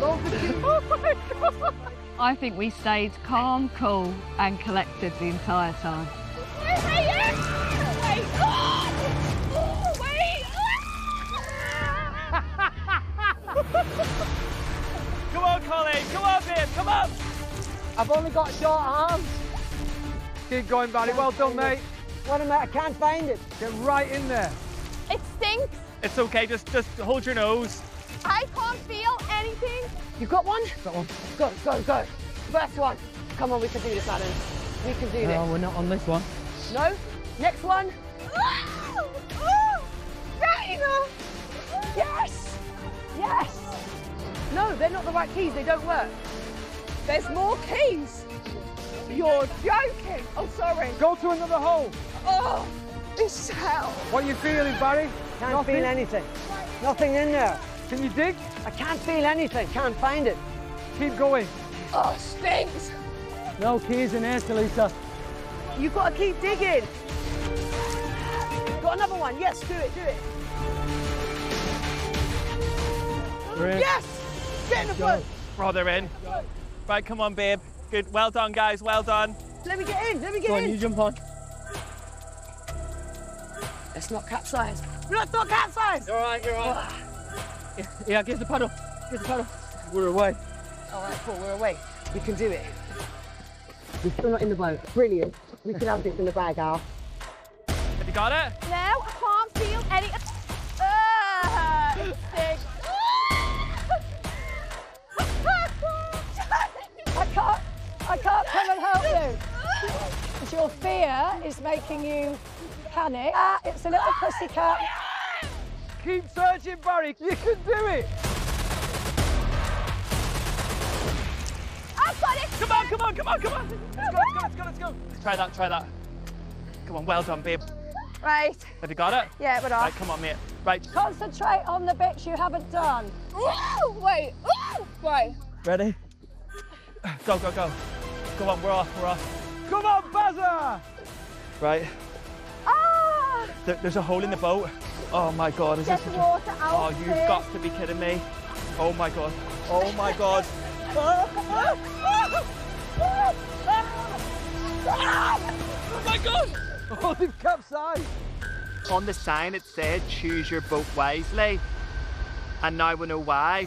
Oh I think we stayed calm, cool, and collected the entire time. Wait. Oh, wait. Come on, Colin. Come on, babe. Come on. I've only got short arms. Keep going, Barry. Well done, mate. What am I? I can't find it. Get right in there. It stinks. It's okay. Just, just hold your nose. I can't feel anything. You got one? Got one. Go, go, go. First one. Come on, we can do this, Adam. We can do this. No, we're not on this one. No? Next one. Right enough. Yes! Yes! No, they're not the right keys. They don't work. There's more keys. You're joking. Oh, sorry. Go to another hole. Oh, this is hell. What are you feeling, Barry? Can't Nothing? feel anything. Nothing in there. Can you dig? I can't feel anything. Can't find it. Keep going. Oh, stinks. No keys in here, Tulisa. You've got to keep digging. Got another one. Yes, do it, do it. Great. Yes! Get in the boat. Oh, they're in. Right, come on, babe. Good. Well done, guys. Well done. Let me get in. Let me get Go on, in. you jump on. Let's not capsize. Let's not capsize. You're all right, you're all right. Ah. Yeah, give the paddle. Give the paddle. We're away. All right, cool. We're away. We can do it. We're still not in the boat. Brilliant. We can have this in the bag, Al. Have you got it? No, I can't feel any. Ah. I can't, I can't come and help you. Because your fear is making you panic. Ah, it's a little pussycat. Keep searching, Barry. You can do it. I've got it. Come on, come on, come on, come on. Let's go, let's go, let's go, let's go. Try that, try that. Come on, well done, babe. Right. Have you got it? Yeah, but Right, off. come on, mate. Right, Concentrate on the bits you haven't done. Ooh, wait. Ooh, wait. Ready? go, go, go. Go on, we're off, we're off. Come on, buzzer! Right, there, there's a hole in the boat. Oh my God, is Get this? water out. Oh, you've please. got to be kidding me. Oh my God. Oh my God. Oh, oh my God. Oh, they've capsized. On the sign it said, choose your boat wisely. And now we know why.